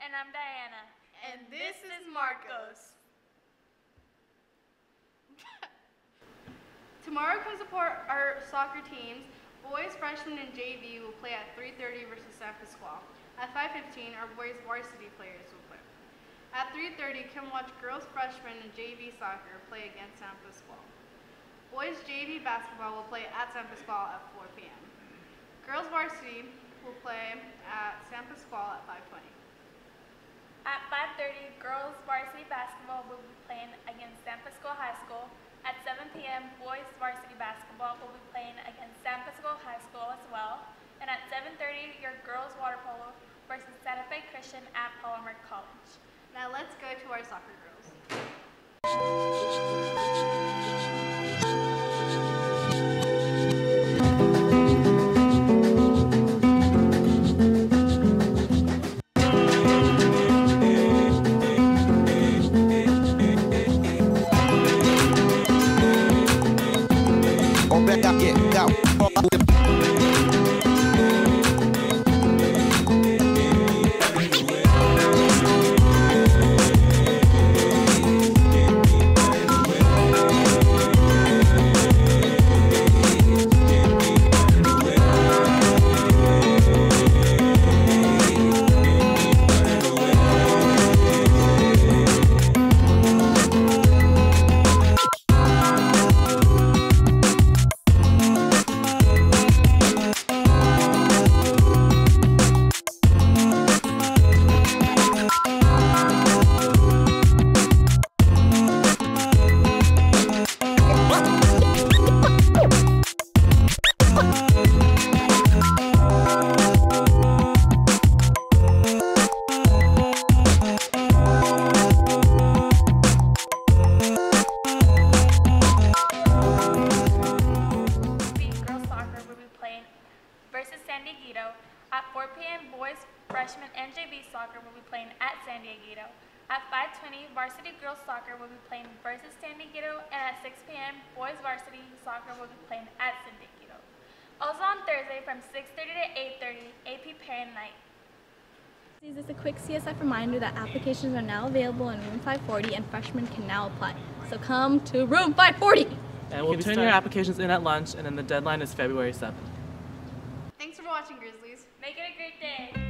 And I'm Diana. And this is Marcos. Tomorrow come support our soccer teams. Boys, freshman, and JV will play at 3.30 versus San Pasqual. At 5.15, our boys varsity players will play. At 3.30, come watch girls, freshman, and JV soccer play against San Pasqual. Boys JV basketball will play at San Pasqual at 4 p.m. Girls varsity will play San Pasqual at 5.20. At 5.30, girls varsity basketball will be playing against San Pasqual High School. At 7 p.m., boys varsity basketball will be playing against San Pasqual High School as well. And at 7.30, your girls water polo versus Santa Fe Christian at Palomar College. Now let's go to our soccer girls. Versus San Diego. At 4 p.m., boys, freshman and JV soccer will be playing at San Diego. At 5:20, varsity girls soccer will be playing versus San Diego, and at 6 p.m., boys varsity soccer will be playing at San Diego. Also on Thursday from 6:30 to 8:30, AP Parent Night. This is a quick CSF reminder that applications are now available in room 540 and freshmen can now apply. So come to room 540! And we'll Give us turn your applications in at lunch, and then the deadline is February 7th. Watching, Grizzlies. Make it a great day.